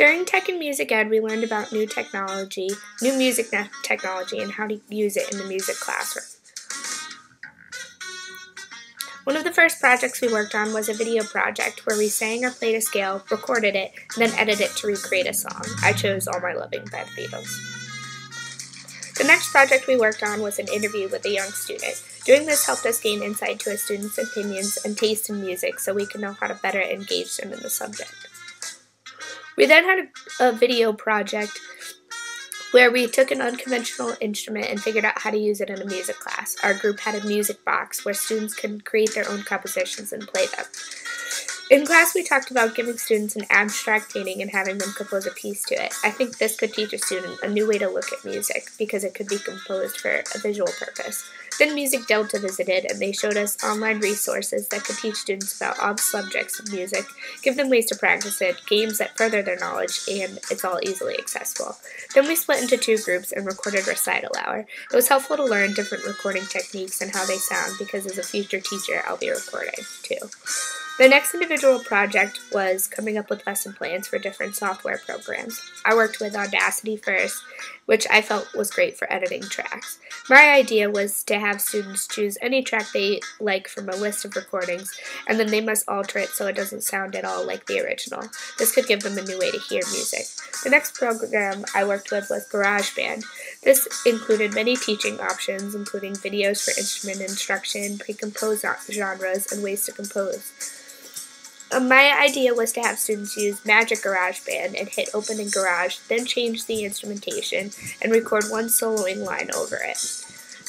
During Tech and Music Ed, we learned about new technology, new music technology, and how to use it in the music classroom. One of the first projects we worked on was a video project where we sang or played a scale, recorded it, and then edited it to recreate a song. I chose All My Loving by the Beatles. The next project we worked on was an interview with a young student. Doing this helped us gain insight to a student's opinions and taste in music so we could know how to better engage them in the subject. We then had a, a video project where we took an unconventional instrument and figured out how to use it in a music class. Our group had a music box where students could create their own compositions and play them. In class, we talked about giving students an abstract painting and having them compose a piece to it. I think this could teach a student a new way to look at music because it could be composed for a visual purpose. Then Music Delta visited and they showed us online resources that could teach students about all subjects of music, give them ways to practice it, games that further their knowledge, and it's all easily accessible. Then we split into two groups and recorded recital hour. It was helpful to learn different recording techniques and how they sound because as a future teacher, I'll be recording too. The next individual project was coming up with lesson plans for different software programs. I worked with Audacity first, which I felt was great for editing tracks. My idea was to have students choose any track they like from a list of recordings, and then they must alter it so it doesn't sound at all like the original. This could give them a new way to hear music. The next program I worked with was GarageBand. This included many teaching options, including videos for instrument instruction, pre-composed genres, and ways to compose. My idea was to have students use Magic GarageBand and hit open in Garage, then change the instrumentation and record one soloing line over it.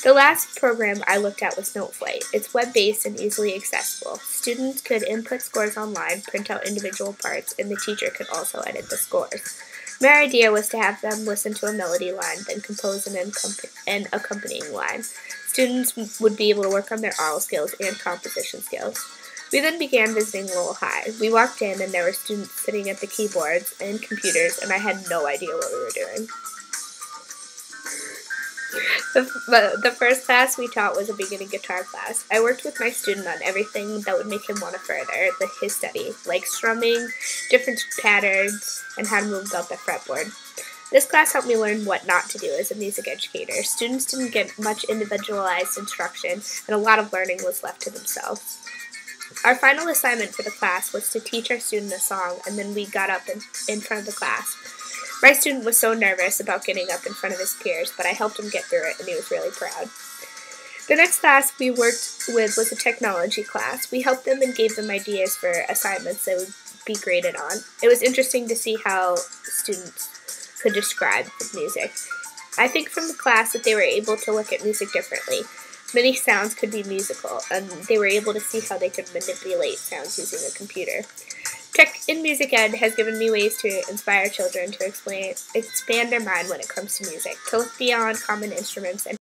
The last program I looked at was Noteflight. It's web-based and easily accessible. Students could input scores online, print out individual parts, and the teacher could also edit the scores. My idea was to have them listen to a melody line, then compose an, an accompanying line. Students would be able to work on their aural skills and composition skills. We then began visiting Lowell High. We walked in and there were students sitting at the keyboards and computers, and I had no idea what we were doing. The, the first class we taught was a beginning guitar class. I worked with my student on everything that would make him want to further the, his study, like strumming, different patterns, and how to move about the fretboard. This class helped me learn what not to do as a music educator. Students didn't get much individualized instruction, and a lot of learning was left to themselves. Our final assignment for the class was to teach our student a song, and then we got up in, in front of the class. My student was so nervous about getting up in front of his peers, but I helped him get through it, and he was really proud. The next class we worked with was a technology class. We helped them and gave them ideas for assignments that would be graded on. It was interesting to see how students could describe music. I think from the class that they were able to look at music differently. Many sounds could be musical, and they were able to see how they could manipulate sounds using a computer. Tech in Music Ed has given me ways to inspire children to explain, expand their mind when it comes to music, to look beyond common instruments and